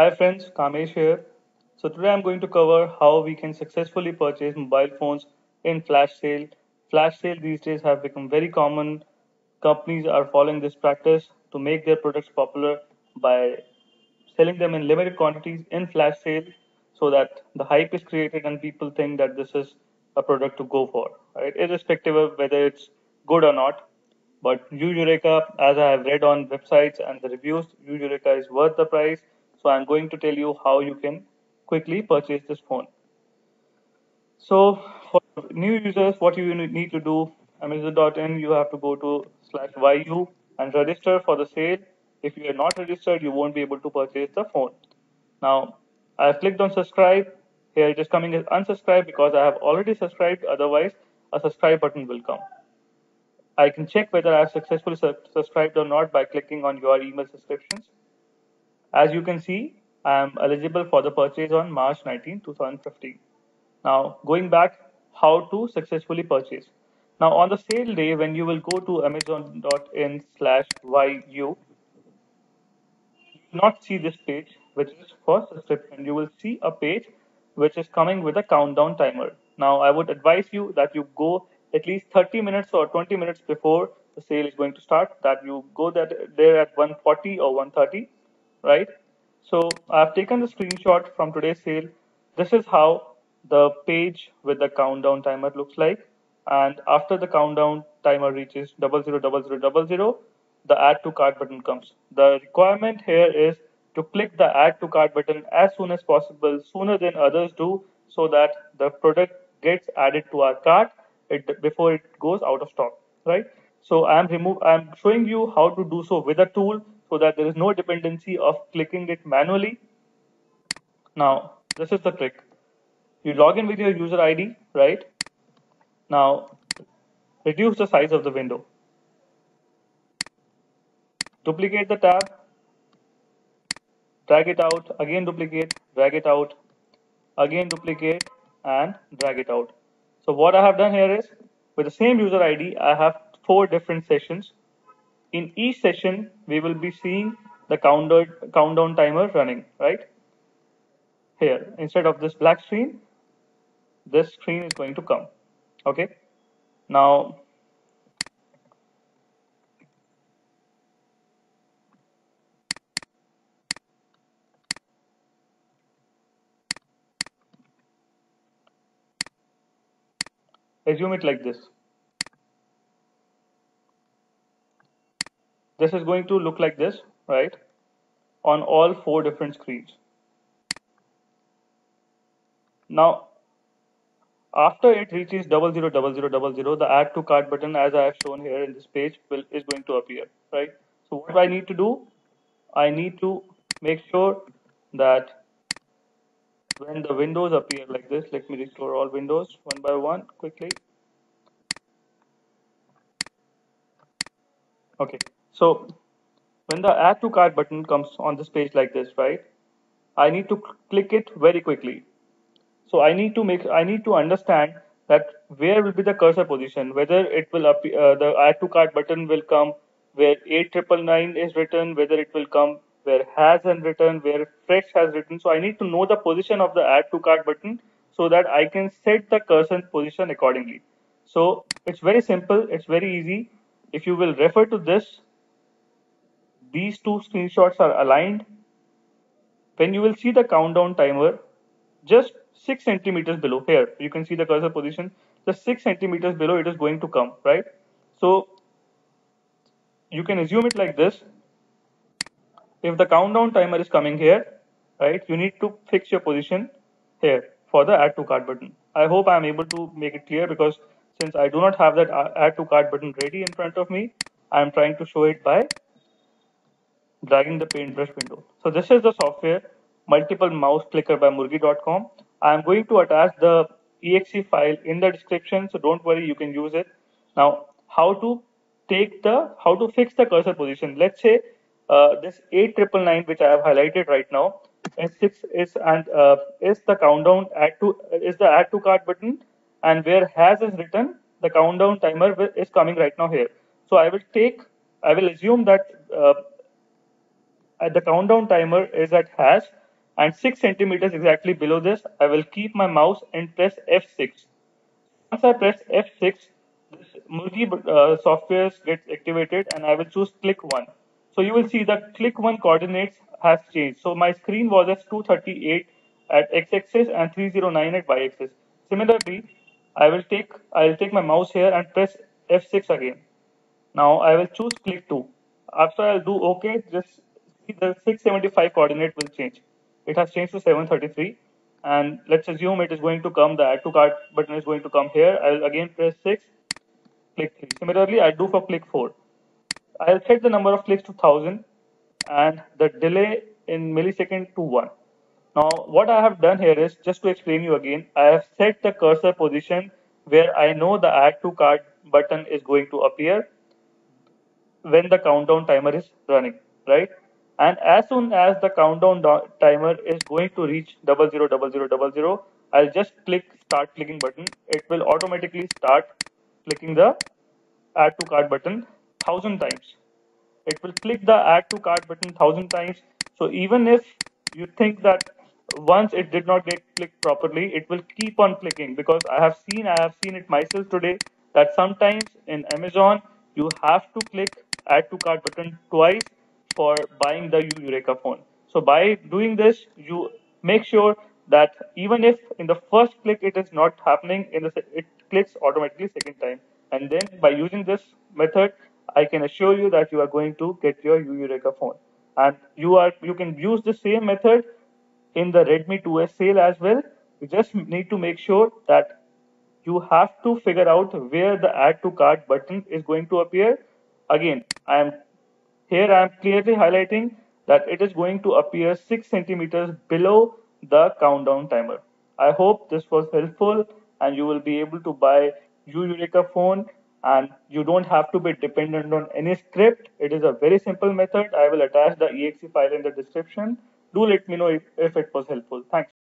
Hi friends, Kamesh here. So today I'm going to cover how we can successfully purchase mobile phones in flash sale. Flash sale these days have become very common. Companies are following this practice to make their products popular by selling them in limited quantities in flash sale so that the hype is created and people think that this is a product to go for, right? Irrespective of whether it's good or not. But Yureka, as I have read on websites and the reviews, Yureka is worth the price. So I'm going to tell you how you can quickly purchase this phone. So for new users, what you need to do, Amazon.in, you have to go to slash YU and register for the sale. If you are not registered, you won't be able to purchase the phone. Now, I have clicked on subscribe. Here it is coming as unsubscribe because I have already subscribed. Otherwise, a subscribe button will come. I can check whether I have successfully subscribed or not by clicking on your email subscriptions. As you can see, I am eligible for the purchase on March 19, 2015. Now, going back, how to successfully purchase. Now, on the sale day, when you will go to amazon.in slash yu, not see this page, which is for subscription. You will see a page which is coming with a countdown timer. Now, I would advise you that you go at least 30 minutes or 20 minutes before the sale is going to start that you go there at 140 or 130 right? So i've taken the screenshot from today's sale. This is how the page with the countdown timer looks like. And after the countdown timer reaches double zero double zero double zero the add to cart button comes. The requirement here is to click the add to cart button as soon as possible sooner than others do so that the product gets added to our cart it before it goes out of stock, right? So I'm remove I'm showing you how to do so with a tool so that there is no dependency of clicking it manually. Now this is the trick. You log in with your user ID, right? Now reduce the size of the window. Duplicate the tab, drag it out, again duplicate, drag it out, again duplicate and drag it out. So what I have done here is with the same user ID, I have four different sessions. In each session, we will be seeing the countdown, countdown timer running, right? Here, instead of this black screen, this screen is going to come, okay? Now, assume it like this. This is going to look like this, right? On all four different screens. Now, after it reaches double zero double zero double zero, the add to cart button, as I have shown here in this page, will is going to appear, right? So what do I need to do, I need to make sure that when the windows appear like this let me restore all windows one by one quickly okay so when the add to cart button comes on this page like this right I need to click it very quickly so I need to make I need to understand that where will be the cursor position whether it will appear uh, the add to cart button will come where 8999 is written whether it will come where has and written, where fresh has written. So I need to know the position of the add to cart button so that I can set the cursor position accordingly. So it's very simple. It's very easy. If you will refer to this, these two screenshots are aligned. When you will see the countdown timer, just six centimeters below here, you can see the cursor position. Just six centimeters below, it is going to come, right? So you can assume it like this if the countdown timer is coming here, right, you need to fix your position here for the add to cart button. I hope I'm able to make it clear because since I do not have that uh, add to cart button ready in front of me, I'm trying to show it by dragging the paintbrush window. So this is the software, multiple mouse clicker by MurGee.com. I'm going to attach the exe file in the description, so don't worry, you can use it. Now, how to take the, how to fix the cursor position. Let's say uh, this 8999 which I have highlighted right now is six is and uh, is the countdown add to is the add to cart button and where has is written the countdown timer is coming right now here. So I will take I will assume that uh, the countdown timer is at hash and 6 centimeters exactly below this, I will keep my mouse and press F6. Once I press F6, this MurGee uh, software gets activated and I will choose click 1. So you will see that click 1 coordinates has changed. So my screen was at 238 at x-axis and 309 at y-axis. Similarly, I will take I will take my mouse here and press F6 again. Now I will choose click 2. After I'll do OK, just the 675 coordinate will change. It has changed to 733 and let's assume it is going to come, the add to cart button is going to come here. I'll again press 6, click 3. Similarly, I'll do for click 4. I'll set the number of clicks to 1000 and the delay in millisecond to 1. Now, what I have done here is, just to explain you again, I have set the cursor position where I know the add to cart button is going to appear when the countdown timer is running, right? And as soon as the countdown timer is going to reach double zero double zero double zero, I'll just click start clicking button. It will automatically start clicking the add to cart button thousand times. It will click the add to cart button thousand times. So even if you think that once it did not get clicked properly, it will keep on clicking because I have seen I have seen it myself today that sometimes in Amazon you have to click add to cart button twice for buying the Yureka phone. So by doing this, you make sure that even if in the first click it is not happening, in the it clicks automatically second time. And then by using this method, I can assure you that you are going to get your Yureka phone. And you are you can use the same method in the Redmi 2S sale as well. You just need to make sure that you have to figure out where the add to cart button is going to appear. Again, I am here I am clearly highlighting that it is going to appear 6 centimeters below the countdown timer. I hope this was helpful and you will be able to buy Yureka phone and you don't have to be dependent on any script. It is a very simple method. I will attach the exe file in the description. Do let me know if, if it was helpful. Thanks.